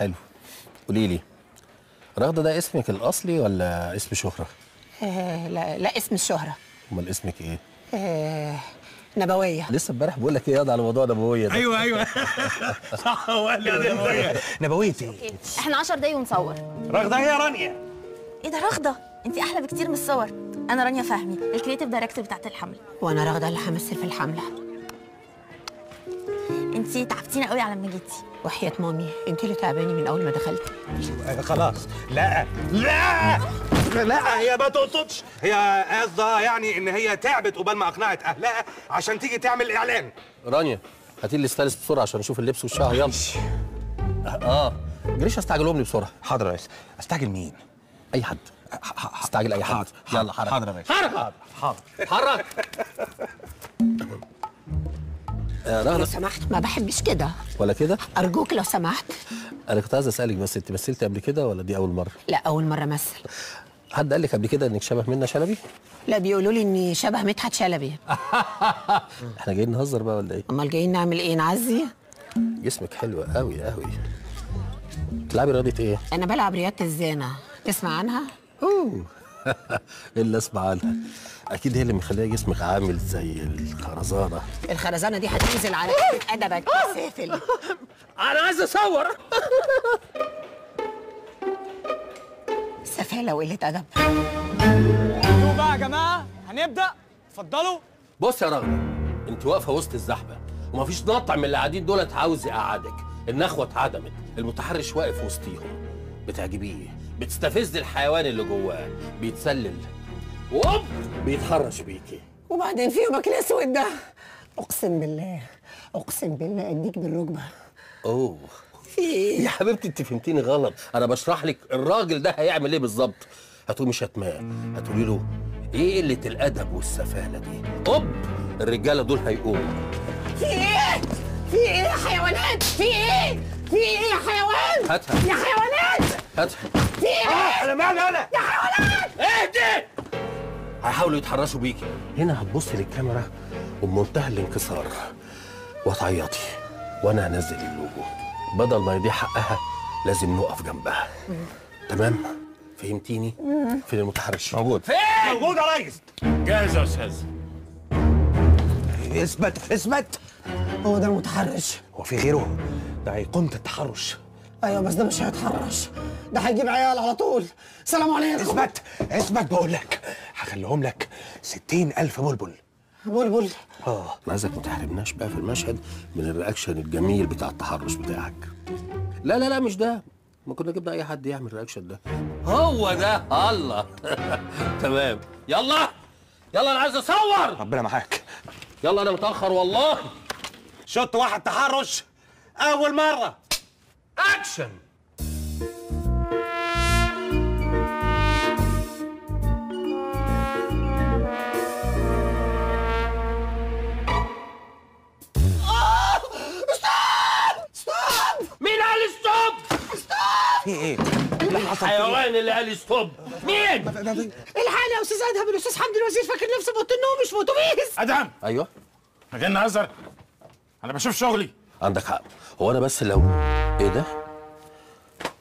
حلو. قولي لي رغدة ده اسمك الأصلي ولا اسم شهرة؟ آه لا لا اسم الشهرة. أمال اسمك إيه؟ آه نبوية. لسه امبارح بقول لك إيه؟ ياض على موضوع نبوية ده. أيوه أيوه. صح هو قال لي نبويه نبوية. إيه؟ إحنا 10 دقايق ونصور. رغدة هي رانيا. إيه ده رغدة؟ انت أحلى بكتير من الصور. أنا رانيا فهمي ال creative director بتاعت الحملة. وأنا راغدة اللي همثل في الحملة. انت تعبتينا قوي على ما جيتي. وحياة مامي أنت اللي تعباني من أول ما دخلت آه، خلاص. لا. لا. لا هي ما تقصدش. هي قصدها يعني إن هي تعبت قبال ما أقنعت أهلها عشان تيجي تعمل إعلان. رانيا هاتي لي stylist بسرعة عشان أشوف اللبس والشعر. يلا. آه جريش استعجلهم لي بسرعة. حاضر يا ريس. استعجل مين؟ أي حد. استعجل أي حد. يلا حرك. حاضر يا ريس. حرك. حاضر. حرك. آه، لو سمحت ما بحبش كده ولا كده؟ أرجوك لو سمحت أنا كنت عايز أسألك بس أنت مثلتي قبل كده ولا دي أول مرة؟ لا أول مرة أمثل حد قال لك قبل كده إنك شبه منى شلبي؟ لا بيقولوا لي إني شبه مدحت شلبي إحنا جايين نهزر بقى ولا إيه؟ أمال جايين نعمل إيه نعزي جسمك حلو قوي قوي تلعبي رياضة إيه؟ أنا بلعب رياضة الزانة تسمع عنها؟ أوه اللي اسمع عنها. أكيد هي اللي مخليه جسمك عامل زي الخرزانة. الخرزانة دي هتنزل على أدبك يا سافل أنا عايز أصور. سفالة وقلة أدب. شوفوا بقى يا جماعة هنبدأ. اتفضلوا. بص يا رغده أنت واقفة وسط الزحمة ومفيش نطع من اللي قاعدين دولت عاوز يقعدك. النخوة اتعدمت المتحرش واقف وسطيهم. بتعجبيه؟ بتستفز الحيوان اللي جواه بيتسلل. ووب بيتحرش بيكي. وبعدين في يومك الأسود ده. أقسم بالله أقسم بالله أديك بالركبة. أوه. في إيه؟ يا حبيبتي أنت فهمتيني غلط. أنا بشرح لك الراجل ده هيعمل إيه بالظبط. هتقومي شتماه. هتقولي له إيه قلة الأدب والسفالة دي. اوب الرجالة دول هيقوموا في إيه؟ في إيه يا حيوانات؟ في إيه؟ في إيه يا حيوان؟ هاتها. يا حيوانات! في إيه؟ أنا مالي أنا. يا حيوانات! اهدي! هيحاولوا يتحرشوا بيكي. هنا هتبصي للكاميرا وبمنتهى الانكسار. وتعيطي وأنا هنزل اللوجو. بدل ما يضيع حقها لازم نقف جنبها. تمام؟ فهمتيني؟ فين المتحرش؟ موجود. موجود يا ريس. جاهز يا أستاذ. اثبت اثبت. هو ده المتحرش. هو في غيره؟ ده ايقونه التحرش أيوه بس ده مش هيتحرش. ده هيجيب عيال على طول. سلام عليكم. اثبت اثبت بقول لك. هخليهم لك ستين ألف بلبل. بلبل. آه. عايزك ما تحرمناش بقى في المشهد من ال reaction الجميل بتاع التحرش بتاعك. لا لا لا مش ده. ما كنا جبنا أي حد يعمل ال reaction ده. هو ده؟ الله. تمام. يلا. يلا أنا عايز أصور. ربنا معاك. يلا أنا متأخر والله. shot واحد تحرش؟ أول مرة. اكشن مين قال stop؟ في إيه. اللي حصل الحيوان اللي قال stop مين؟ الحالة يا أستاذ أدهم الأستاذ حمدي الوزير فاكر نفسه في أوضة النوم مش في اتوبيس أدهم. أيوه. جايين نهزر أنا بشوف شغلي. عندك حق. هو أنا بس لو إيه ده؟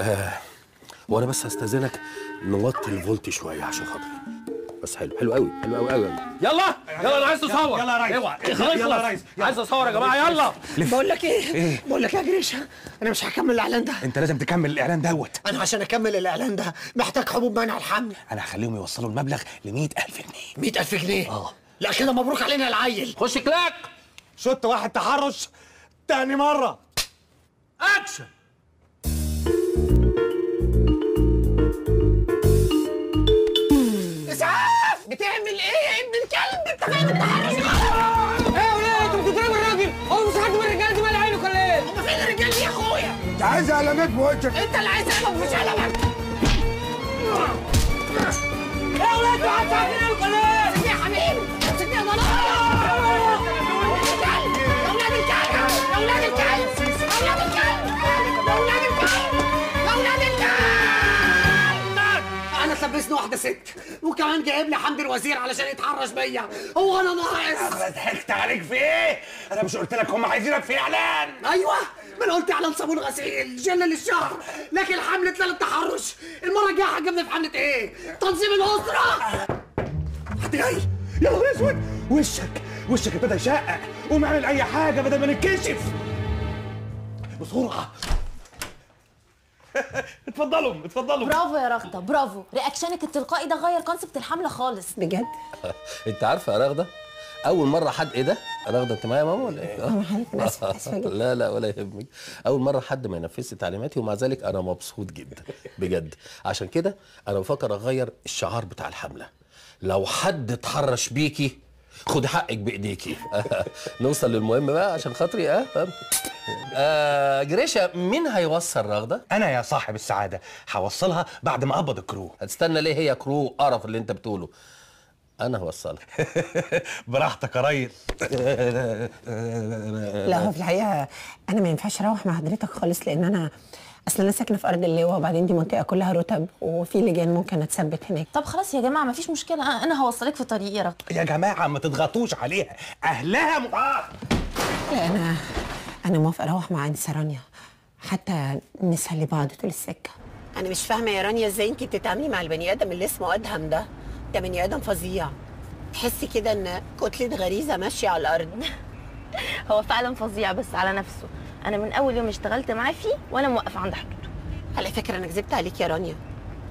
آه هو أنا بس هستأذنك نوطي الفولت شوية عشان خاطري. بس حلو حلو قوي حلو قوي قوي. يلا يلا أنا عايز أصور. يلا يا ريس. اوعى خلاص يلا يا. ريس. عايز أصور يا جماعة يلا. بقول لك إيه؟ بقول لك يا جريشة أنا مش هكمل الإعلان ده. أنت لازم تكمل الإعلان دوت. أنا عشان أكمل الإعلان ده محتاج حبوب منع الحمل. أنا هخليهم يوصلوا المبلغ ل ألف جنيه. 100000 جنيه؟ آه. لا كده مبروك علينا العيل. خش كلاك. شط واحد تحرش؟ تاني مرة. اكشن إسعاف! بتعمل إيه؟ يا ابن الكلب انت فاهم التحرش إيه يا ولاد أنتوا بتضربوا الراجل. هو مش حد من الرجاله دي مال عينه ولا إيه هم فين الرجال دي يا أخويا؟ انت عايز علامات بوجهك. أنت اللي عايز تعمل مش علمك اتلبسني واحدة ست. وكمان جايب لي حمدي الوزير علشان يتحرش بيا. هو أنا ناقص. أنا ضحكت عليك في إيه؟ أنا مش قلت لك هم عايزينك في إعلان. أيوه ما أنا قلت إعلان صابون غسيل جل للشهر. لكن حملة لا للتحرش. المرة الجاية هتجيبنا في حملة إيه؟ تنظيم الأسرة. حد جاي؟ يا نهار أسود. وشك وشك ابتدى يشقق. قوم اعمل أي حاجة بدل ما نتكشف. بسرعة. اتفضلوا اتفضلوا. برافو يا رغدة برافو. رياكشنك التلقائي ده غير concept الحملة خالص. بجد؟ انت عارفة يا رغدة أول مرة حد إيه ده؟ رغدة أنت معايا يا ماما ولا إيه. لا لا ولا يهمك. أول مرة حد ما ينفذش تعليماتي ومع ذلك أنا مبسوط جدا بجد. عشان كده أنا بفكر أغير الشعار بتاع الحملة. لو حد اتحرش بيكي خد حقك بإيديكي. نوصل للمهم بقى عشان خاطري آه آه جريشة مين هيوصل رغدة؟ أنا يا صاحب السعادة هوصلها بعد ما اقبض الكرو. هتستنى ليه هي كرو؟ قرف اللي انت بتقوله. أنا هوصلك براحتك يا ريس. لا هو في الحقيقة أنا ما ينفعش أروح مع حضرتك خالص لأن أنا أصل أنا ساكنة في أرض اللواء وبعدين دي منطقة كلها رتب وفي لجان ممكن أتثبت هناك. طب خلاص يا جماعة مفيش مشكلة. أنا- أنا هوصلك في طريقي يا يا جماعة ما تضغطوش عليها. أهلها مقاط لا أنا أنا موافقة. أروح مع أنسة رانيا. حتى نسلي بعض طول السكة. أنا مش فاهمة يا رانيا إزاي أنت بتتعاملي مع البني آدم اللي اسمه أدهم ده؟ ده بني آدم فظيع. تحسي كده إن كتلة غريزة ماشية على الأرض. هو فعلا فظيع بس على نفسه. أنا من أول يوم اشتغلت معاه فيه وأنا موقفة عند حدوده. على فكرة أنا كذبت عليك يا رانيا.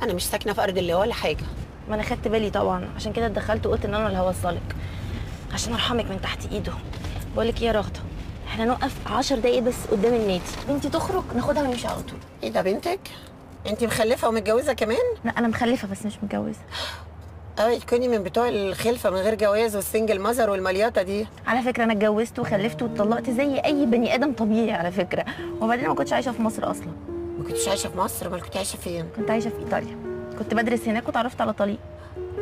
أنا مش ساكنة في أرض اللواء ولا حاجة. ما أنا خدت بالي طبعا. عشان كده اتدخلت وقلت إن أنا اللي هوصلك. عشان أرحمك من تحت إيده. بقول لك إيه يا رغده إحنا نوقف 10 دقايق بس قدام النادي. بنتي تخرج ناخدها ونمشي على طول. إيه ده بنتك؟ أنت مخلفة ومتجوزة كمان؟ لا أنا مخلفة بس مش متجوزة. آه تكوني من بتوع الخلفة من غير جواز والسنجل ماذر والمليطه دي. على فكرة أنا اتجوزت وخلفت واتطلقت زي أي بني آدم طبيعي على فكرة. وبعدين ما كنتش عايشة في مصر أصلا. ما كنتش عايشة في مصر أمال كنت عايشة فين؟ كنت عايشة في إيطاليا. كنت بدرس هناك وتعرفت على طليقي.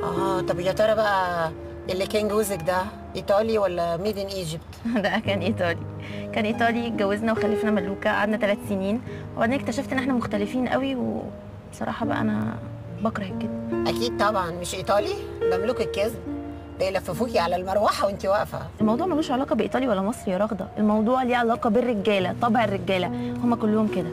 آه طب يا ترى بقى اللي كان جوزك ده إيطالي ولا made in Egypt ده كان إيطالي. كان إيطالي اتجوزنا وخلفنا ملوكة قعدنا ثلاث سنين. وبعدين اكتشفت إن إحنا مختلفين قوي وبصراحة بقى أنا بكره الكذب أكيد طبعا مش إيطالي؟ مملوك الكذب بيلففوكي على المروحة وانت واقفة. الموضوع ملوش علاقة بايطالي ولا مصري يا رغدة. الموضوع ليه علاقة بالرجالة طبع الرجالة. هما كلهم كده.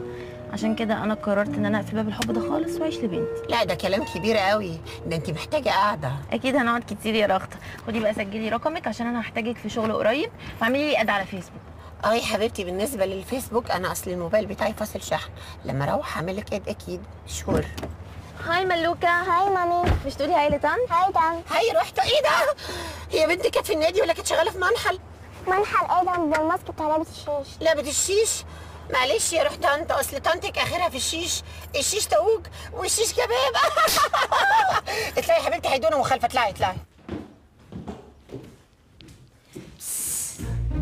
عشان كده أنا قررت إن أنا أقفل باب الحب ده خالص وأعيش لبنتي. لا ده كلام كبير قوي. ده انت محتاجة قاعدة. أكيد هنقعد كتير يا رغدة. خدي بقى سجلي رقمك عشان أنا هحتاجك في شغل قريب. واعملي لي أد على فيسبوك. أه يا حبيبتي بالنسبة للفيسبوك أنا أصل الموبايل بتاعي فاصل شحن. لما أروح أعمل لك أد أكيد. شور. هاي ملوكة. هاي مامي. مش تقولي هاي لتان؟ هاي دان. هاي رحت إيه ده؟ هي بنتي كانت في النادي ولا كانت شغالة في منحل؟ منحل أيضا بالماسك بتاع لابس الشيش. لعبة الشيش؟ معلش يا روح طنط اصل طنطك آخرها في الشيش. الشيش تاوج والشيش كباب. اطلعي يا حبيبتي هيدونا مخالفة. اطلعي اطلعي.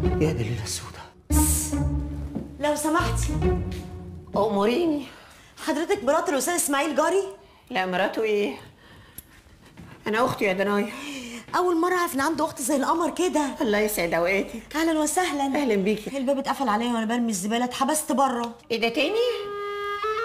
يا دي الليلة السوداء لو سمحتي. اموريني حضرتك مرات الأستاذ إسماعيل جاري؟ لا مراته إيه؟ أنا أختي يا دنايا. أول مرة أعرف إن عنده أخت زي القمر كده. الله يسعد أوقاتك. أهلا وسهلا. أهلا بيكي. الباب اتقفل عليا وأنا برمي الزبالة اتحبست بره. إيه ده تاني؟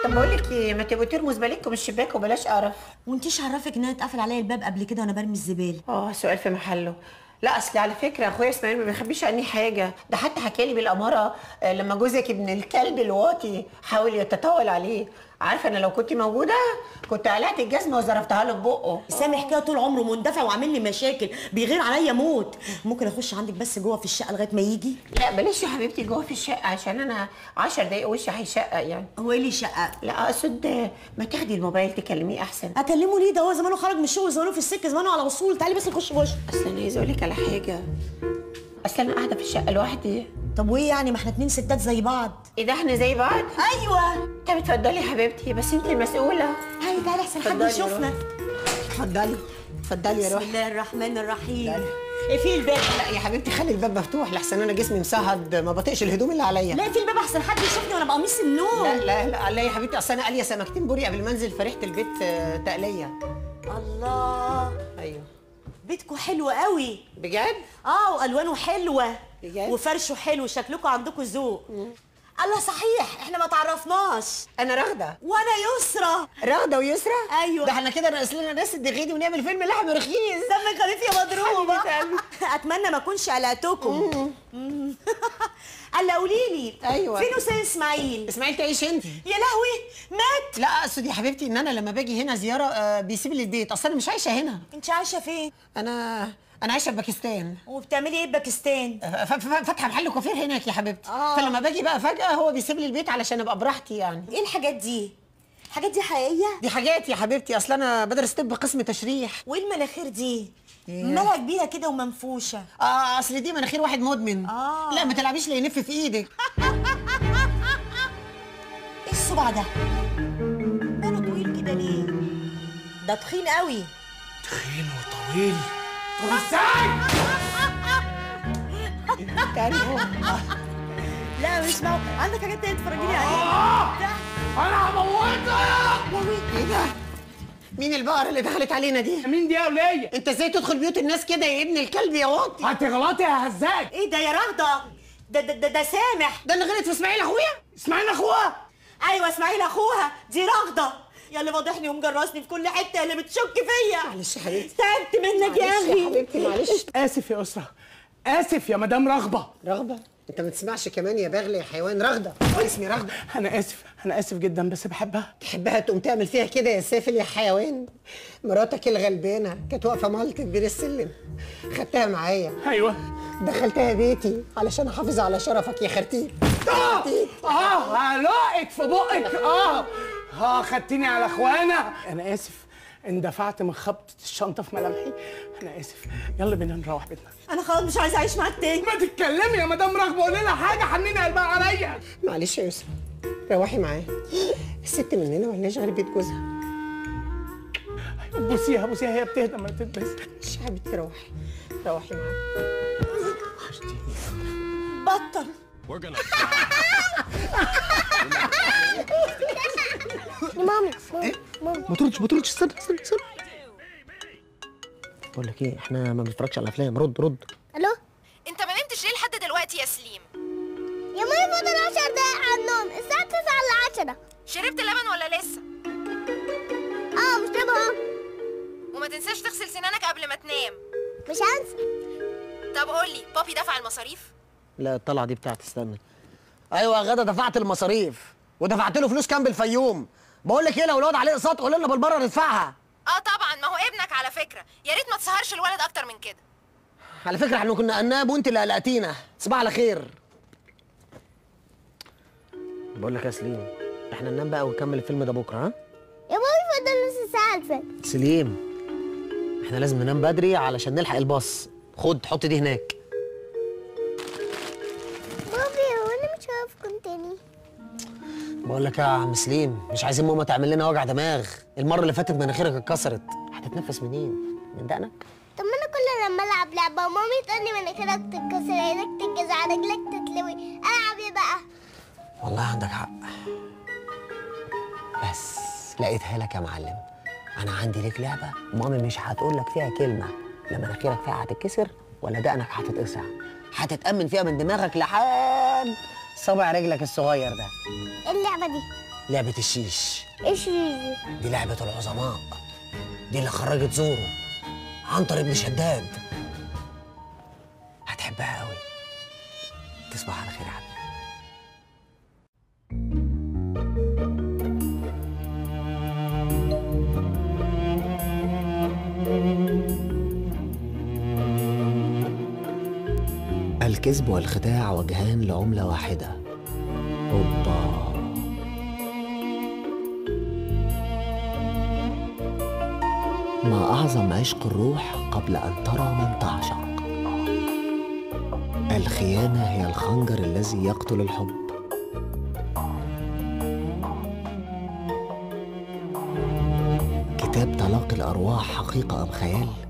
طب بقول لك إيه ما تبقوا ترموا زبالتكم الشباك وبلاش قرف. وانتيش عرفك ان أنا اتقفل عليا الباب قبل كده وأنا برمي الزبالة؟ آه سؤال في محله. لا أصل على فكرة أخويا إسماعيل ما بيخبيش عني حاجة. ده حتى حكى لي بالأمارة آه، لما جوزك ابن الكلب الواطي حاول يتطاول عليه. عارفة أنا لو كنت موجودة كنت قلعت الجزمة وظرفتها له ببقه سامح كده طول عمره مندفع وعامل لي مشاكل بيغير عليا موت ممكن أخش عندك بس جوه في الشقة لغاية ما يجي؟ لا بلاش يا حبيبتي جوه في الشقة عشان أنا 10 دقايق وشي هيشقق يعني. هو إيه لي شقه لا أقصد ما تاخدي الموبايل تكلميه أحسن. اكلمه ليه؟ ده هو زمانه خرج من الشغل زمانه في السكة زمانه على وصول. تعالي بس نخش جوه أصل أنا عايزة أقول لك على حاجة. اصل أنا قاعدة في الشقة لوحدي. طب وإيه يعني؟ ما إحنا اتنين ستات زي بعض. إيه ده؟ إحنا زي بعض؟ أيوه. طب اتفضلي يا حبيبتي بس أنت المسؤولة. تعالي تعالي أحسن حد يشوفنا. اتفضلي اتفضلي يا بسم روحي الله الرحمن الرحيم. إيه في الباب؟ لا يا حبيبتي خلي الباب مفتوح لحسن أنا جسمي مسهد. ما بطيقش الهدوم اللي عليا. لا في الباب أحسن حد يشوفني وأنا بقميص النوم. لا لا لا. لا يا حبيبتي أصل أنا قاليه سمكتين بوري قبل ما أنزل فريحة البيت آه، تقلية. الله. أيوه. بيتكم حلو قوي. بجد؟ آه وألوانه حلوة. بجد؟ وفرشه حلو. شكلكم عندكم ذوق. الله صحيح إحنا ما تعرفناش. أنا رغده وأنا يسرى رغده ويسرى أيوة. ده إحنا كده ناقص لنا ناس الدغيدي ونعمل فيلم لحم رخيص. دمك خفيف يا مضروبة. أتمنى ما أكونش قلقتكم. الا قولي لي. أيوة. فين أستاذ إسماعيل؟ إسماعيل تعيش أنت. يا لهوي مات. لا أقصد يا حبيبتي إن أنا لما باجي هنا زيارة آه، بيسيب لي البيت. أصل أنا مش عايشة هنا. أنت عايشة فين؟ أنا أنا عايشة في باكستان. وبتعملي إيه في باكستان؟ ف- فاتحه محل كوافير هناك يا حبيبتي. آه. فلما باجي بقى فجأة هو بيسيب لي البيت علشان أبقى براحتي يعني. إيه الحاجات دي؟ الحاجات دي حقيقية؟ دي حاجات يا حبيبتي. أصل أنا بدرس طب قسم تشريح. وإيه المناخير دي؟ إيه؟ مالها كبيرة كده ومنفوشة. آه أصل دي مناخير واحد مدمن. آه. لا ما تلعبيش لا ينف في إيدك. إيه الصبع ده؟ ماله طويل كده ليه؟ ده تخين قوي. تخين وطويل. لا مش معقول عندك حاجات تانية تفرجيني عليها أنا هموتك إيه ده مين البقرة اللي دخلت علينا دي؟ مين دي يا وليه انت إزاي تدخل بيوت الناس كده يا ابن الكلب يا واطي؟ هتغلطي يا هزاك إيه ده يا رغده ده ده ده, ده سامح ده اللي غلط في اسماعيل اخويا؟ اسماعيل اخوها أيوه اسماعيل اخوها دي رغده يا اللي فاضحني ومجرسني في كل حتة اللي بتشك فيا. معلش يا حبيبتي. تعبت منك يا معلش يا أخي. حبيبتي معلش. آسف يا أسرة. آسف يا مدام رغبة. رغبة؟ أنت ما تسمعش كمان يا باغلي يا حيوان رغدة. اسمي رغدة. أنا آسف أنا آسف جدا بس بحبها. تحبها تقوم تعمل فيها كده يا سافل يا حيوان؟ مراتك الغلبانة كانت واقفة مالت بين السلم. خدتها معايا. أيوه. دخلتها بيتي علشان أحافظ على شرفك يا خرتيت. آه! آه! هلقك في بقك. آه! آه خدتيني على اخوانا؟ أنا آسف. اندفعت من خبطة الشنطة في ملامحي. أنا آسف. يلا بينا نروح بيتنا. أنا خلاص مش عايزة أعيش معاك تاني. ما تتكلمي يا مدام رغبة. قولي لها حاجة حنيني قلبها عليا. معلش يا يسرا روحي معايا. الست مننا ملناش غير بيت جوزها؟ بوسيها بوسيها. هي بتهدى ما تتبس مش يا حبيبتي روحي روحي معايا. بطل. مامي مامي مامي. ما تردش ما تردش استنى استنى استنى. بقول لك إيه إحنا ما بنتفرجش على أفلام. رد رد. ألو؟ أنت ما نمتش ليه لحد دلوقتي يا سليم؟ يا مامي فاضل 10 دقايق على النوم. الساعة 9 إلا 10 شربت لبن ولا لسه؟ آه مش اهو وما تنساش تغسل سنانك قبل ما تنام. مش هنسى. طب قولي بابي دفع المصاريف؟ لا الطلعة دي بتاعتي استنى. أيوه يا غدا دفعت المصاريف ودفعت له فلوس كام بالفيوم بقول لك إيه لو الواد عليه إقساط قول لنا بالمرة ندفعها. آه طبعا ما هو ابنك على فكرة. يا ريت ما تسهرش الولد أكتر من كده. على فكرة إحنا كنا قناب وأنت اللي قلقتينا. صباح على خير. بقول لك يا سليم إحنا ننام بقى ونكمل الفيلم ده بكرة ها؟ يا مامي فاضل نص الفجر سليم إحنا لازم ننام بدري علشان نلحق الباص. خد حط دي هناك. بقول لك يا عم سليم مش عايزين ماما تعمل لنا وجع دماغ. المرة اللي فاتت مناخيرك اتكسرت. هتتنفس منين؟ من دقنك؟ طب ما أنا كل لما العب لعبة ومامي تقول لي مناخيرك تتكسر عينك تتجزع رجلك تتلوي. العب إيه بقى؟ والله عندك حق. بس لقيتها لك يا معلم. أنا عندي ليك لعبة. مامي مش هتقول لك فيها كلمة. لا مناخيرك فيها هتتكسر ولا دقنك هتتقطع هتتأمن فيها من دماغك لحد صابع رجلك الصغير ده. إيه اللعبة دي. لعبة الشيش. إيش دي؟ دي لعبة العظماء. دي اللي خرجت زورو عنتر ابن شداد. هتحبها قوي تصبح على خير يا حبيبي الكذب والخداع وجهان لعملة واحدة. أوبا. ما أعظم عشق الروح قبل أن ترى من تعشق. الخيانة هي الخنجر الذي يقتل الحب. كتاب تلاقي الأرواح حقيقة أم خيال؟